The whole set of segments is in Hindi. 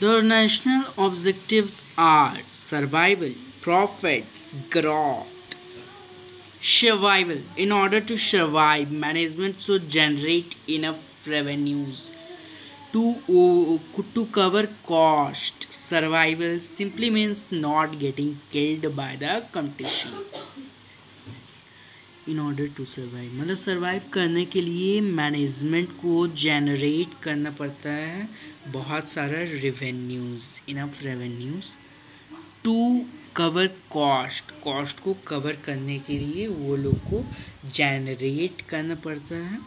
The national objectives are survival, profits, growth, survival. In order to survive, management should generate enough revenues to uh, to cover cost. Survival simply means not getting killed by the competition. In order to survive मतलब सर्वाइव करने के लिए मैनेजमेंट को जनरेट करना पड़ता है बहुत सारा revenues enough revenues to cover cost cost को कवर करने के लिए वो लोग को जनरेट करना पड़ता है.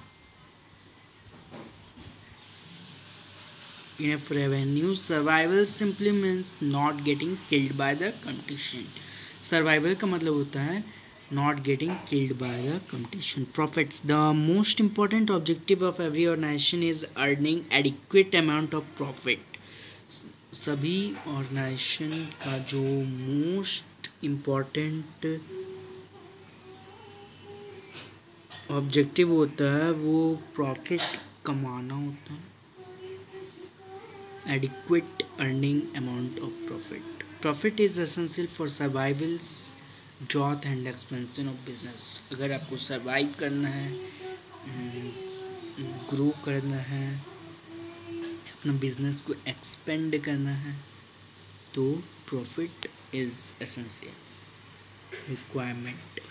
Enough revenue survival simply means not getting killed by the competition. Survival का मतलब होता है not getting killed by the competition profits the most important objective of every organization is earning adequate amount of profit सभी ऑर्गेनाइजेशन का जो मोस्ट इंपॉर्टेंट ऑब्जेक्टिव होता है वो प्रॉफिट कमाना होता है adequate earning amount of profit profit is essential for survivals growth and expansion of business अगर आपको सर्वाइव करना है ग्रो हम्म, करना है अपना बिज़नेस को एक्सपेंड करना है तो profit is essential requirement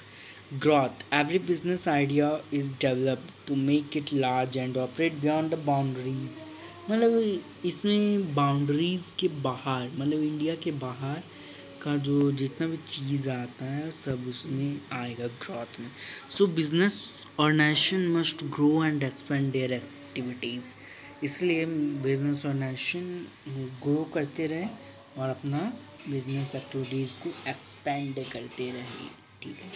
growth every business idea is develop to make it large and operate beyond the boundaries मतलब इसमें बाउंड्रीज़ के बाहर मतलब इंडिया के बाहर का जो जितना भी चीज़ आता है, सब उसमें आएगा ग्रोथ में। So business organisation must grow and expand their activities इसलिए बिज़नेस ऑर्गेनाइजेशन ग्रो करते रहे और अपना बिज़नेस एक्टिविटीज़ को एक्सपेंड करते रहे। ठीक है।